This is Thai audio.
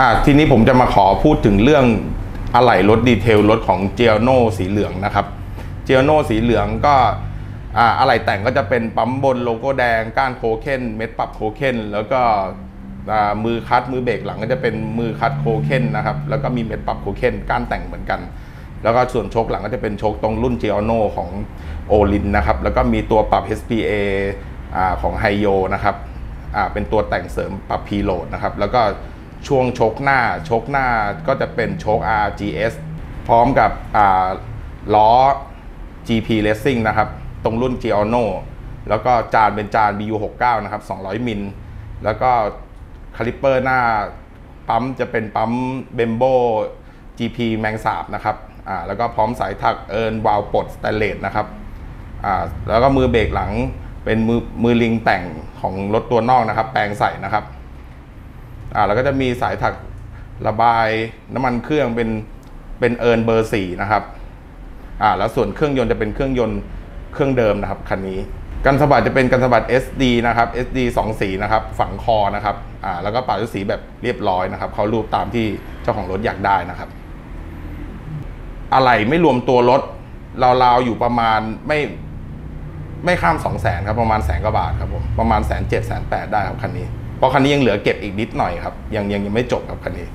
อ่าทีนี้ผมจะมาขอพูดถึงเรื่องอะไหล่รถดีเทลรถของเจียโนสีเหลืองนะครับเจียโนสีเหลืองก็อ่าอะไหล่แต่งก็จะเป็นปั๊มบนโลโก้แดง ก้านโคเคนเม็ดปรับโคเคนแล้วก็อ่ามือคัดมือเบรกหลังก็จะเป็นมือคัดโคเคนนะครับแล้วก็มีเม็ดปรับโคเคนก้านแต่งเหมือนกัน แล้วก็ส่วนโชคหลังก็จะเป็นโชคตรงรุ่น g i o n o ของโอลินนะครับแล้วก็มีตัวปรับ HPA อ่าของไฮโยนะครับอ่าเป็นตัวแต่งเสริมปรับ p ีโ a d นะครับแล้วก็ ช่วงชคหน้าชคหน้าก็จะเป็นชค RGS พร้อมกับอ่าล้อ GP Racing นะครับ ตรงรุ่น g i o n o แล้วก็จานเป็นจาน BU69 นะครับ 200 มิล แล้วก็คาลิปเปอร์หน้าปั๊มจะเป็นปั๊มเบมโบ GP แมงสาบนะครับอ่าแล้วก็พร้อมสายถักเอิร์นวาลปดสแตนเลสนะครับอ่าแล้วก็มือเบรกหลังเป็นมือมือลิงแต่งของรถตัวนอกนะครับ แปลงใส่นะครับ อ่าแล้วก็จะมีสายถักระบายน้ำมันเครื่องเป็นเป็นเอิร์นเบอร์สี่นะครับอ่าแล้วส่วนเครื่องยนต์จะเป็นเครื่องยนต์เครื่องเดิมนะครับคันนี้กันสะบัดจะเป็นกันสะบัด SD นะครับ SD 2 สีนะครับฝังคอนะครับอ่าแล้วก็ปาดด้วยสีแบบเรียบร้อยนะครับเขารูปตามที่เจ้าของรถอยากได้นะครับ อะไรไม่รวมตัวรถราวๆอยู่ประมาณไม่ไม่ข้ามสองแสนครับประมาณแสนกว่าบาทครับผมประมาณแสนเจ็ดแสนแปดได้ครับคันนี้ เพราะคันนี้ยังเหลือเก็บอีกนิดหน่อยครับ ยังยังยังไม่จบครับคันนี้